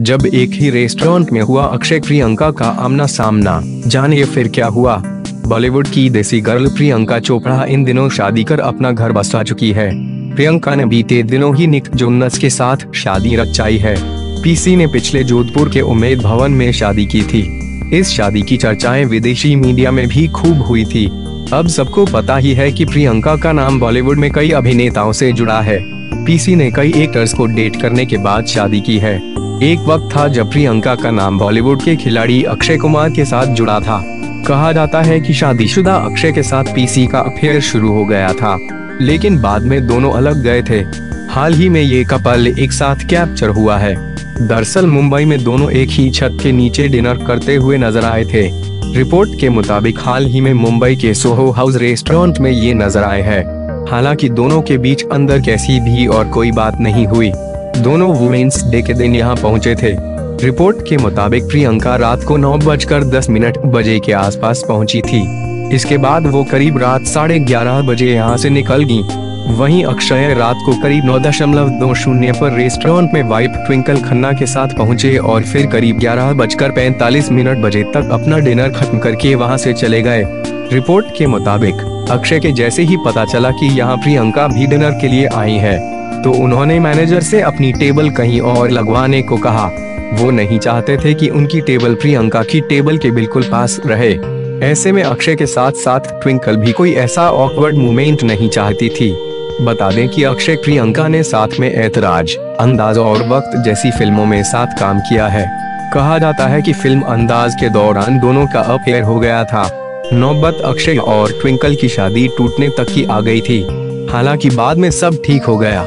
जब एक ही रेस्टोरेंट में हुआ अक्षय प्रियंका का आमना सामना, जानिए फिर क्या हुआ। बॉलीवुड की देसी गर्ल प्रियंका चोपड़ा इन दिनों शादी कर अपना घर बसा चुकी है। प्रियंका ने बीते दिनों ही निक जोनस के साथ शादी रचाई है। पीसी ने पिछले जोधपुर के उम्मेद भवन में शादी की थी। इस शादी की चर्चाएँ विदेशी मीडिया में भी खूब हुई थी। अब सबको पता ही है कि प्रियंका का नाम बॉलीवुड में कई अभिनेताओं से जुड़ा है। पीसी ने कई एक्टर्स को डेट करने के बाद शादी की है। एक वक्त था जब प्रियंका का नाम बॉलीवुड के खिलाड़ी अक्षय कुमार के साथ जुड़ा था। कहा जाता है कि शादीशुदा अक्षय के साथ पीसी का अफेयर शुरू हो गया था। लेकिन बाद में दोनों अलग गए थे। हाल ही में ये कपल एक साथ कैप्चर हुआ है। दरअसल मुंबई में दोनों एक ही छत के नीचे डिनर करते हुए नज़र आए थे। रिपोर्ट के मुताबिक हाल ही में मुंबई के सोहो हाउस रेस्टोरेंट में ये नज़र आए हैं। हालाँकि दोनों के बीच अंदर कैसी भी और कोई बात नहीं हुई। दोनों वुमेन्स डे के दिन यहाँ पहुँचे थे। रिपोर्ट के मुताबिक प्रियंका रात को नौ बजकर दस मिनट बजे के आसपास पहुँची थी। इसके बाद वो करीब रात साढ़े ग्यारह बजे यहाँ से निकल गई। वहीं अक्षय रात को करीब नौ दशमलव दो शून्य पर रेस्टोरेंट में वाइफ ट्विंकल खन्ना के साथ पहुँचे और फिर करीब ग्यारह बजकर पैंतालीस मिनट बजे तक अपना डिनर खत्म करके वहाँ से चले गए। रिपोर्ट के मुताबिक अक्षय के जैसे ही पता चला कि यहाँ प्रियंका भी डिनर के लिए आई है तो उन्होंने मैनेजर से अपनी टेबल कहीं और लगवाने को कहा। वो नहीं चाहते थे कि उनकी टेबल प्रियंका की टेबल के बिल्कुल पास रहे। ऐसे में अक्षय के साथ साथ ट्विंकल भी कोई ऐसा ऑकवर्ड मोमेंट नहीं चाहती थी। बता दें कि अक्षय प्रियंका ने साथ में ऐतराज, अंदाज और वक्त जैसी फ़िल्मों में साथ काम किया है। कहा जाता है कि फ़िल्म अंदाज के दौरान दोनों का अफेयर हो गया था। नौबत अक्षय और ट्विंकल की शादी टूटने तक की आ गई थी। हालाँकि बाद में सब ठीक हो गया।